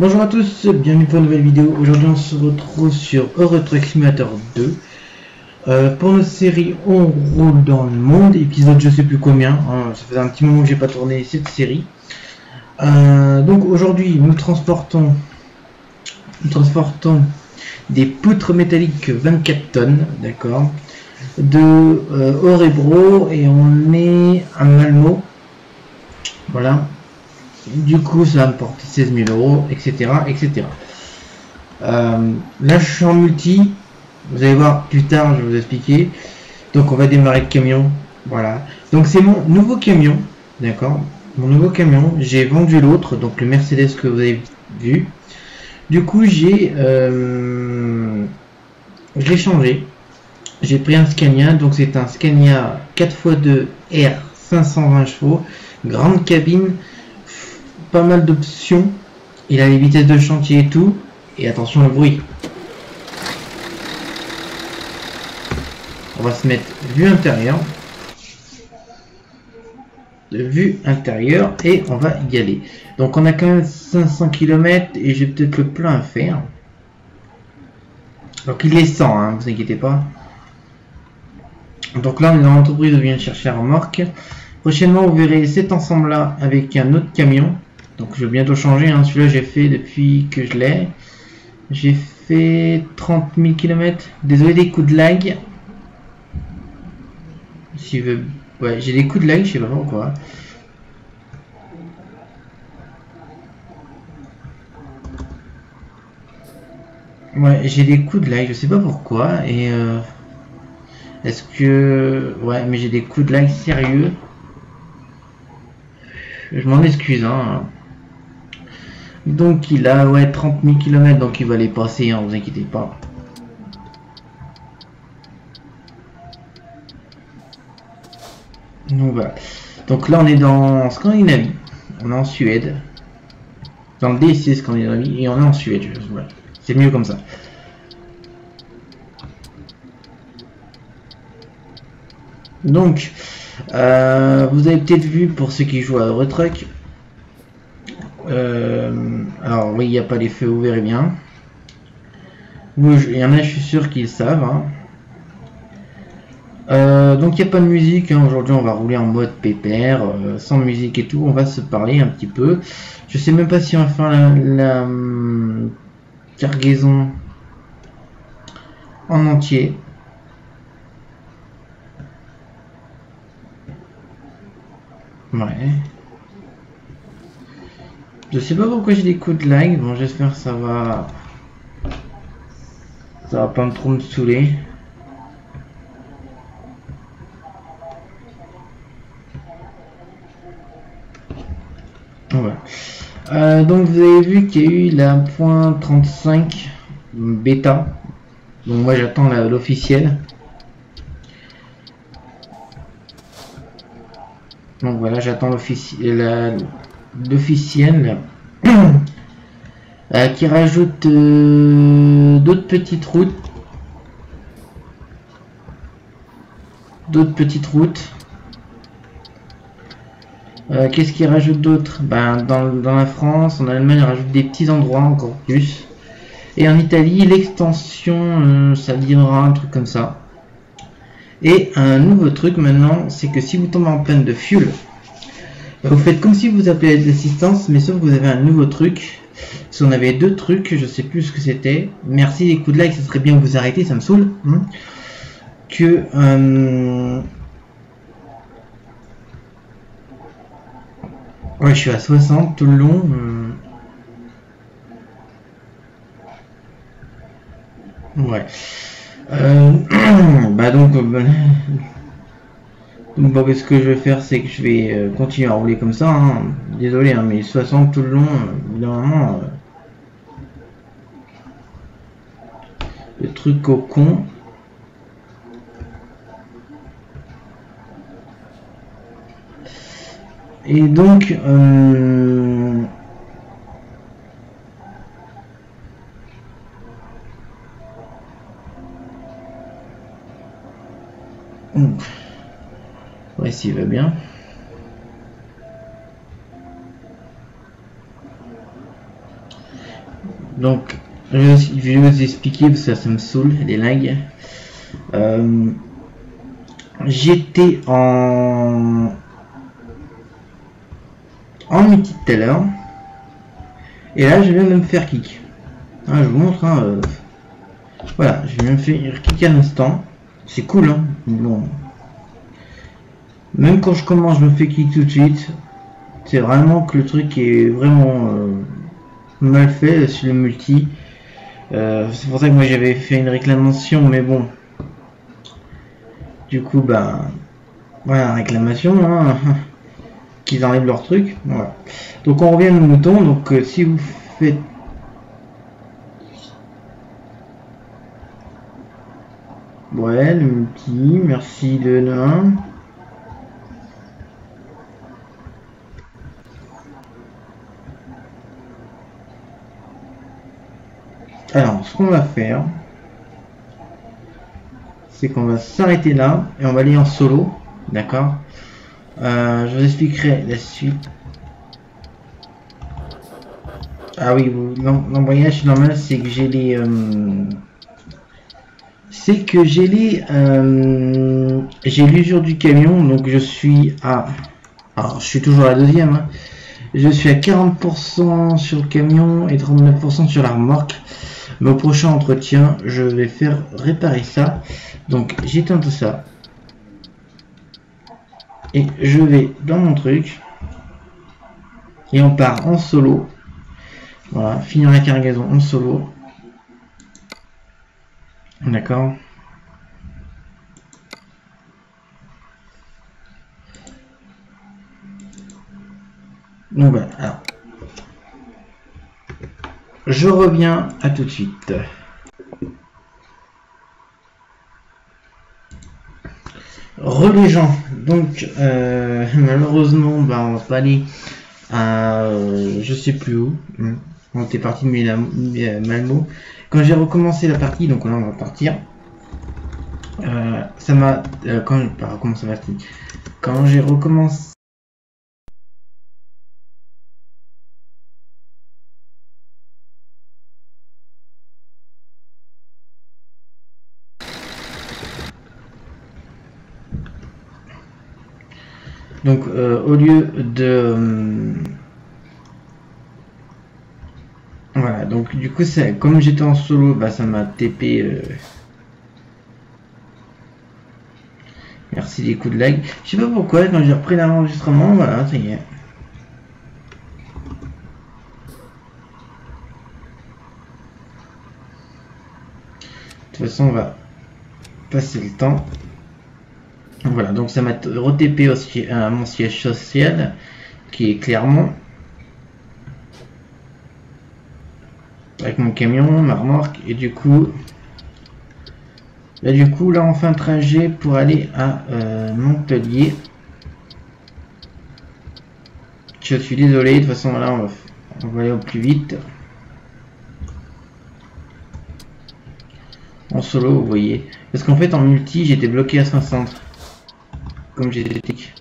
Bonjour à tous, bienvenue pour une nouvelle vidéo. Aujourd'hui on se retrouve sur Euro Truck Simulator 2. Euh, pour notre série On roule dans le monde, épisode je sais plus combien, hein, ça faisait un petit moment que j'ai pas tourné cette série. Euh, donc aujourd'hui nous transportons, nous transportons des poutres métalliques 24 tonnes, d'accord, de euh, Orebro et on est à Malmo. Voilà, du coup, ça va me porter 16 000 euros, etc. etc. Euh, là, je suis en multi. Vous allez voir plus tard, je vais vous expliquer. Donc, on va démarrer le camion. Voilà. Donc, c'est mon nouveau camion. D'accord Mon nouveau camion. J'ai vendu l'autre, donc le Mercedes que vous avez vu. Du coup, j'ai euh, j'ai changé. J'ai pris un Scania. Donc, c'est un Scania 4x2 R 520 chevaux. Grande cabine pas mal d'options. Il a les vitesses de chantier et tout. Et attention au bruit. On va se mettre vue intérieure. Vue intérieure et on va y aller. Donc on a quand même 500 km et j'ai peut-être le plein à faire. Donc il est 100, hein, vous inquiétez pas. Donc là on est dans l'entreprise où vient chercher un remorque. Prochainement vous verrez cet ensemble là avec un autre camion. Donc je vais bientôt changer. Hein. Celui-là, j'ai fait depuis que je l'ai. J'ai fait 30 000 km. Désolé des coups de lag. Si veut... Ouais, j'ai des coups de lag, je sais pas pourquoi. Ouais, j'ai des coups de lag, je sais pas pourquoi. Et euh... est-ce que... Ouais, mais j'ai des coups de lag sérieux. Je m'en excuse, hein. Donc il a ouais 30 000 km donc il va les passer, hein, vous inquiétez pas. Donc là on est dans Scandinavie. On est en Suède. Dans le DC Scandinavie et on est en Suède. C'est mieux comme ça. Donc, euh, vous avez peut-être vu pour ceux qui jouent à Eurotruck, euh, alors oui, il n'y a pas les feux ouverts et bien. Il y en a, je suis sûr qu'ils savent. Hein. Euh, donc il n'y a pas de musique. Hein. Aujourd'hui, on va rouler en mode pépère, euh, sans musique et tout. On va se parler un petit peu. Je sais même pas si on va faire la, la hum, cargaison en entier. Ouais. Je sais pas pourquoi j'ai des coups de lag. Bon, j'espère que ça va. Ça va pas me trop me saouler. Euh, donc vous avez vu qu'il y a eu la point 35 bêta. Donc moi j'attends l'officiel. Donc voilà, j'attends l'officiel d'officiel euh, qui rajoute euh, d'autres petites routes. D'autres petites routes. Euh, qu'est-ce qui rajoute d'autres ben, dans, la France en Allemagne il rajoute des petits endroits encore plus. Et en Italie l'extension ça viendra un truc comme ça. Et un nouveau truc maintenant c'est que si vous tombez en panne de fuel vous faites comme si vous appelez l'assistance, mais sauf que vous avez un nouveau truc. Si on avait deux trucs, je sais plus ce que c'était. Merci les coups de like, ça serait bien que vous arrêtez, ça me saoule. Hein. que euh, ouais, je suis à 60 tout le long. Euh. Ouais. Euh... bah donc, euh, donc ce que je vais faire, c'est que je vais euh, continuer à rouler comme ça. Hein. Désolé, hein, mais 60 tout le long, évidemment. Euh, le truc au con. Et donc, euh, S'il va bien. Donc, je vais vous expliquer parce que ça, me saoule, les lags. Euh, j'étais en en multi tout à l'heure. Et là, je viens de me faire kick. Ah, je vous montre. Hein, euh, voilà, je viens de me faire kick à l'instant. C'est cool, hein. Bon. Même quand je commence, je me fais kick tout de suite. C'est vraiment que le truc est vraiment euh, mal fait sur le multi. Euh, c'est pour ça que moi j'avais fait une réclamation, mais bon. Du coup, bah, voilà, réclamation, hein, qu'ils enlèvent leur truc. Donc on revient au mouton. Donc euh, si vous faites Ouais, le multi, merci de nain. Alors, ce qu'on va faire, c'est qu'on va s'arrêter là et on va aller en solo, d'accord? Euh, Je vous expliquerai la suite. Ah oui, l'embrayage normal, c'est que j'ai les... Euh, c'est que j'ai les... Euh, j'ai l'usure du camion, donc je suis à... Alors, je suis toujours à la deuxième. Hein. Je suis à 40% sur le camion et 39% sur la remorque. Mon prochain entretien, je vais faire réparer ça. Donc j'éteins tout ça. Et je vais dans mon truc. Et on part en solo. Voilà, finir la cargaison en solo. D'accord Donc voilà, alors je reviens à tout de suite. Re donc euh, malheureusement bah, on va pas aller à euh, je sais plus où. Hmm. On était parti de Malmo. Quand j'ai recommencé la partie, donc là on va partir. Euh, ça m'a quand recommencé la partie. Quand j'ai recommencé Donc euh, au lieu de... Euh, voilà, donc du coup, comme j'étais en solo, bah, ça m'a TP... Euh, merci des coups de lag. Je sais pas pourquoi, quand j'ai repris l'enregistrement, voilà, ça y est. De toute façon, on va passer le temps. Voilà, donc ça m'a retépé aussi à mon siège social, qui est clairement avec mon camion, ma remorque, et du coup, là du coup, là on fait un trajet pour aller à euh, Montpellier. Je suis désolé, de toute façon là on va, on va aller au plus vite. En solo, vous voyez. Parce qu'en fait en multi, j'étais bloqué à 500 comme j'ai dit.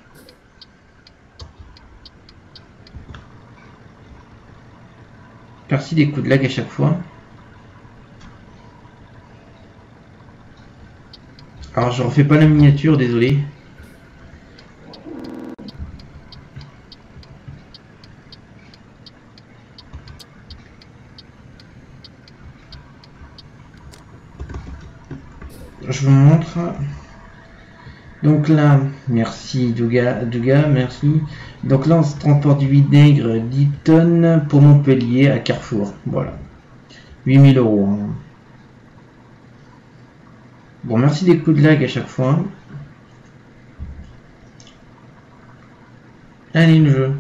Merci des coups de lag à chaque fois. Alors je refais pas la miniature, désolé. Je vous montre. Donc là, merci Douga, Douga, merci. Donc là, on se transporte du vinaigre 10 tonnes pour Montpellier à Carrefour. Voilà. 8000 euros. Hein. Bon, merci des coups de lag à chaque fois. Allez, le jeu.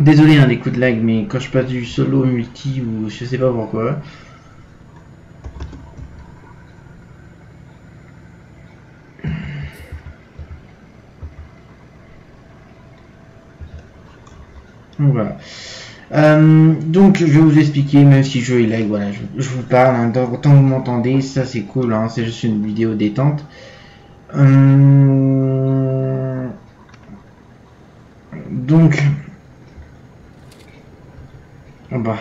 Désolé hein, des coups de lag, mais quand je passe du solo multi ou je sais pas pourquoi, Voilà. Euh, donc je vais vous expliquer, même si je est voilà, je, vous parle, hein, tant que vous m'entendez, ça c'est cool, hein, c'est juste une vidéo détente. Euh, donc... Ah bah...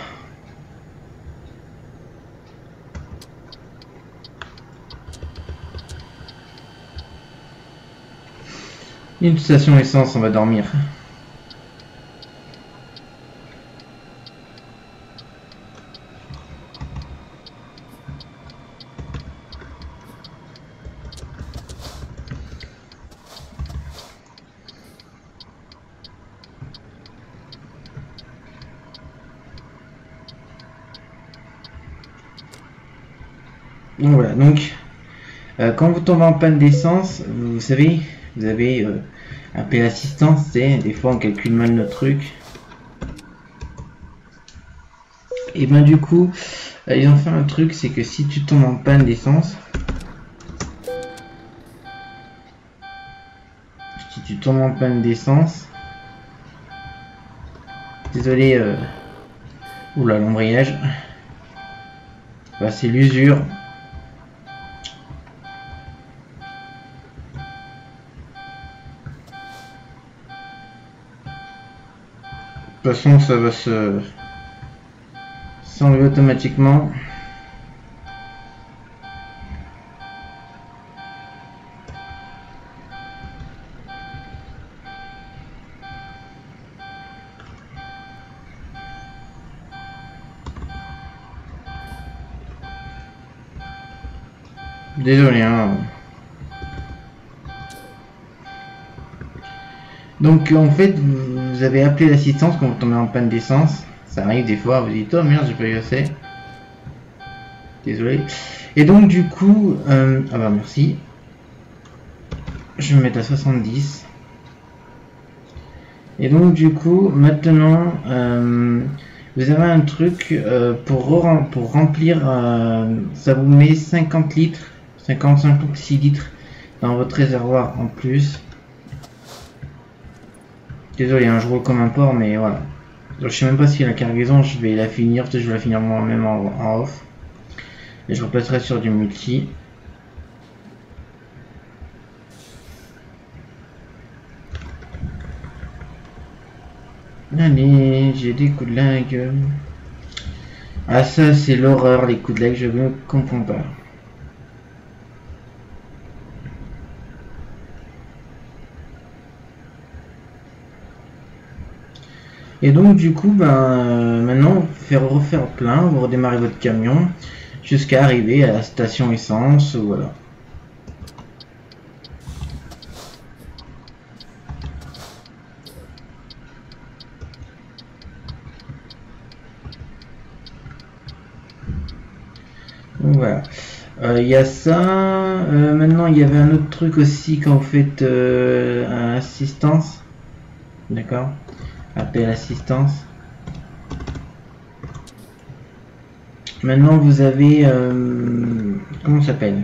Une station essence, on va dormir. Donc euh, quand vous tombez en panne d'essence, vous savez, vous avez euh, appelé l'assistance, c'est des fois on calcule mal notre truc. Et ben du coup, euh, ils ont fait un truc, c'est que si tu tombes en panne d'essence, si tu tombes en panne d'essence, désolé, euh, oula l'embrayage, bah, c'est l'usure. Toute façon, ça va se s'enlever automatiquement. Désolé, hein. Donc en fait, vous avez appelé l'assistance quand vous tombez en panne d'essence. Ça arrive des fois, vous dites oh merde, j'ai pas eu assez. Désolé. Et donc du coup, euh, ah bah merci. Je vais me mettre à 70. Et donc du coup, maintenant, euh, vous avez un truc euh, pour, pour remplir, ça vous met 50 litres, 50-56 litres dans votre réservoir en plus. Désolé, hein, je roule comme un porc, mais voilà. je sais même pas si la cargaison, je vais la finir, peut-être je vais la finir moi-même en, off. Et je repasserai sur du multi. Allez, j'ai des coups de lag. Ah ça c'est l'horreur, les coups de lag, je ne comprends pas. Et donc du coup, ben, euh, maintenant, faire refaire plein, vous redémarrez votre camion jusqu'à arriver à la station essence, voilà. voilà. Euh, il y a ça. Euh, maintenant, il y avait un autre truc aussi quand vous faites assistance. D'accord appel assistance. Maintenant, vous avez... Euh, comment s'appelle?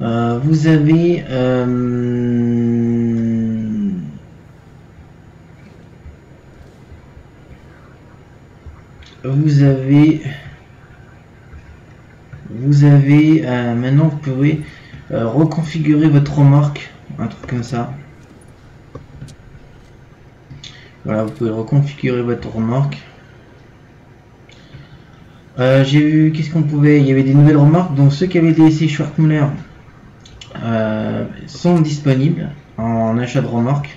Euh, Vous avez... Euh, vous avez... Vous avez... maintenant, vous pouvez reconfigurer votre remorque. Un truc comme ça. Voilà, vous pouvez reconfigurer votre remorque. Euh, j'ai vu, qu'est-ce qu'on pouvait, il y avait des nouvelles remorques, donc ceux qui avaient essais Schwartmuller euh, sont disponibles en achat de remorque.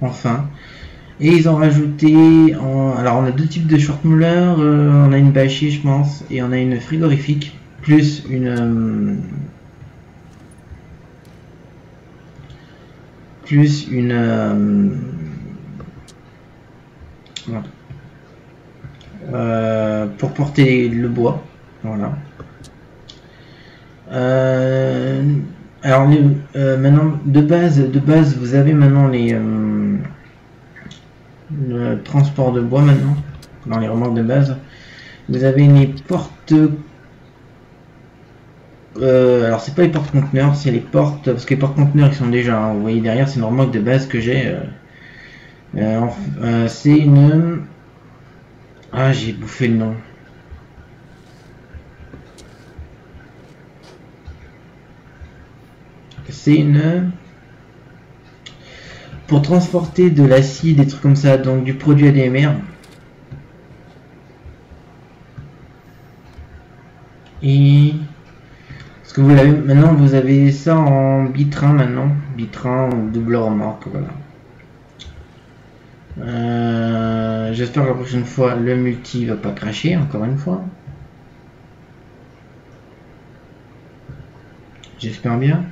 Enfin. Et ils ont rajouté, alors on a deux types de Schwartmuller, euh, on a une bâchée je pense, et on a une frigorifique, plus une... plus une euh, pour porter le bois. Voilà. Euh, alors euh, maintenant de base, de base, vous avez maintenant les le transport de bois maintenant dans les remorques de base. Vous avez les portes alors c'est pas les portes conteneurs, c'est les portes parce que les portes conteneurs ils sont déjà. Hein, vous voyez derrière, c'est une remorque de base que j'ai. Euh, euh, c'est une... Ah, j'ai bouffé le nom. C'est une... Pour transporter de l'acide, des trucs comme ça, donc du produit ADMR. Et... que vous l'avez maintenant, vous avez ça en bitrain maintenant, bitrain ou double remorque, voilà. Euh, j'espère que la prochaine fois le multi va pas cracher encore une fois. J'espère bien.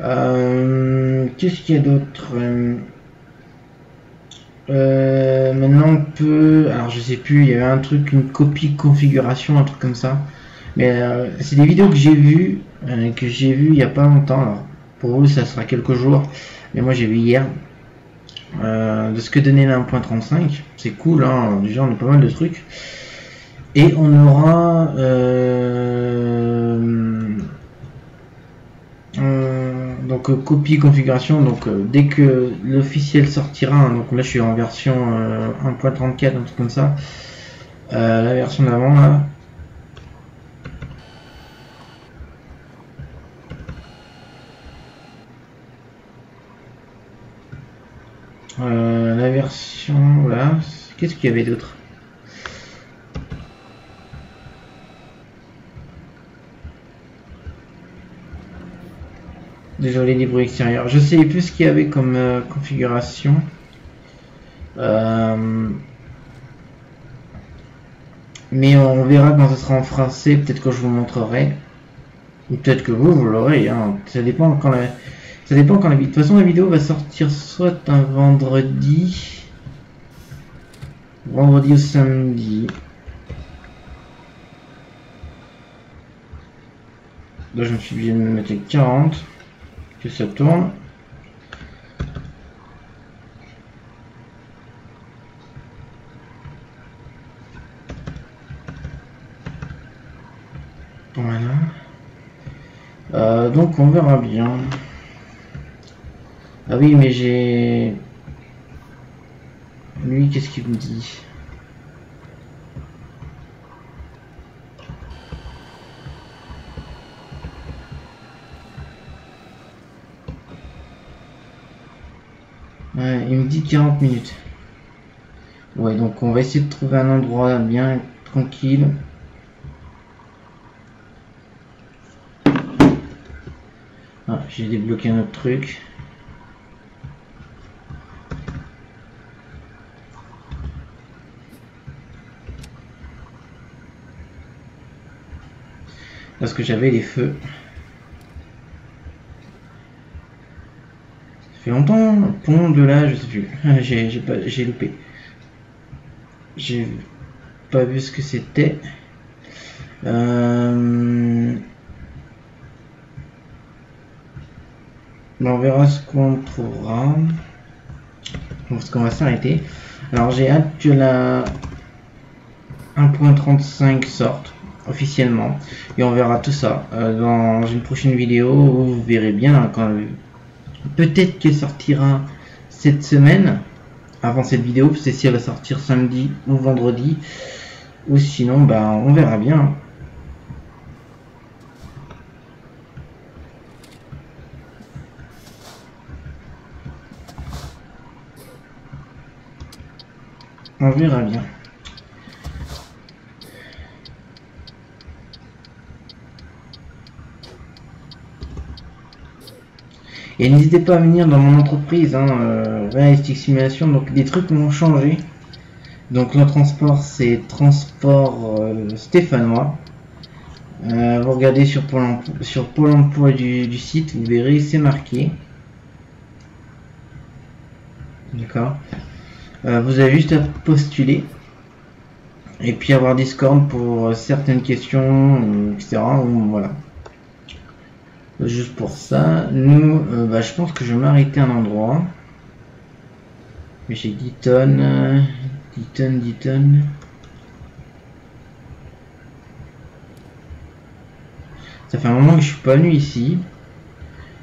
Euh, qu'est-ce qu'il y a d'autre euh, Maintenant on peut... Alors je sais plus, il y avait un truc, une copie configuration, un truc comme ça. Mais c'est des vidéos que j'ai vues, que j'ai vu il y a pas longtemps. Alors pour vous ça sera quelques jours. Mais moi j'ai vu hier. De ce que donnait la 1.35. C'est cool, hein. déjà on a pas mal de trucs. Et on aura... donc euh, copie configuration donc euh, dès que l'officiel sortira hein, donc là je suis en version 1.34 euh, un truc comme ça la version d'avant là la version voilà qu'est-ce qu'il y avait d'autre Désolé des bruits extérieurs. Je sais plus ce qu'il y avait comme euh, configuration. Euh, mais on verra quand ce sera en français. Peut-être que je vous montrerai. Ou peut-être que vous, vous l'aurez. Hein. Ça dépend quand la... Ça dépend quand la... De toute façon, la vidéo va sortir soit un vendredi... Vendredi ou samedi. Là, je me suis obligé de me mettre 40 que ça tourne. Voilà. Euh, donc on verra bien. Ah oui, mais j'ai... Lui, qu'est-ce qu'il me dit? Il me dit 40 minutes. Ouais, donc on va essayer de trouver un endroit bien tranquille. Ah, j'ai débloqué un autre truc. Parce que j'avais les feux. longtemps, pont de là, je sais plus. j'ai pas, j'ai loupé. J'ai pas vu ce que c'était. Euh, on verra ce qu'on trouvera. ce qu'on va s'arrêter. Alors j'ai hâte que la 1.35 sorte officiellement et on verra tout ça euh, dans une prochaine vidéo vous verrez bien quand Peut-être qu'elle sortira cette semaine, avant cette vidéo, c'est si elle va sortir samedi ou vendredi. Ou sinon, ben, on verra bien. On verra bien. Et n'hésitez pas à venir dans mon entreprise, hein, euh, Simulation, donc des trucs vont changer. Donc le transport c'est transport euh, stéphanois. Euh, vous regardez sur Pôle emploi, sur du, site, vous verrez c'est marqué. D'accord. Vous avez juste à postuler et puis avoir Discord pour certaines questions, etc. Voilà juste pour ça. Nous, euh, bah, je pense que je vais m'arrêter un endroit. Mais j'ai 10 tonnes, 10 tonnes, 10 tonnes. Ça fait un moment que je suis pas venu ici.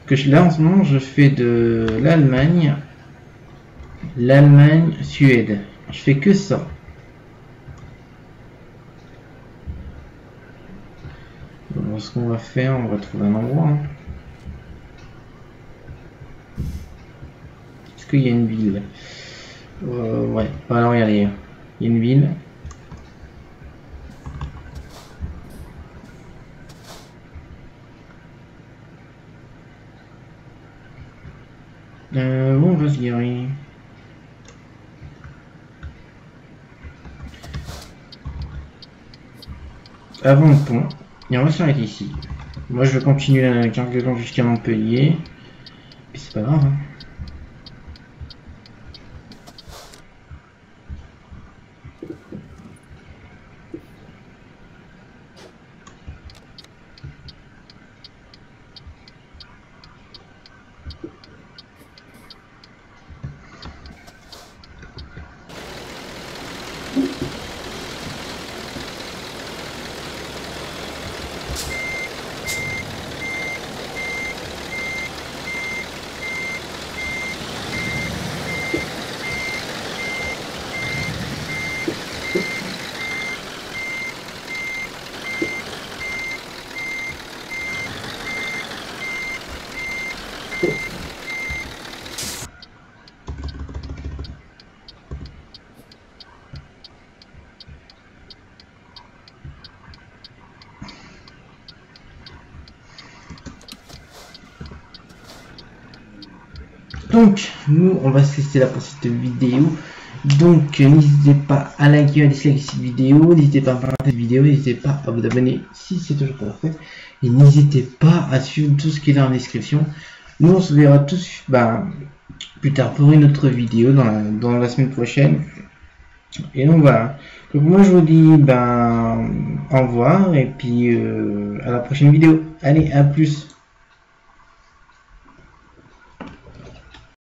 Que je, là en ce moment je fais de l'Allemagne, l'Allemagne, Suède. Je fais que ça. ce qu'on va faire, on va trouver un endroit. Hein. Est-ce qu'il y a une ville? Euh, ouais, alors regardez, il y a une ville. Euh, bon, on va se guérir Avant le pont. Et on va s'arrêter ici. Moi, je vais continuer la cargaison jusqu'à Montpellier. C'est pas grave. Hein. Donc, nous, on va se laisser là pour cette vidéo. Donc, n'hésitez pas à liker, à disliker cette vidéo. N'hésitez pas à partager cette vidéo. N'hésitez pas à vous abonner si c'est toujours pas fait. Et n'hésitez pas à suivre tout ce qui est dans la description. Nous, on se verra tous bah, plus tard pour une autre vidéo dans la, dans la semaine prochaine. Et donc voilà. Donc moi je vous dis ben au revoir et puis euh, à la prochaine vidéo. Allez, à plus.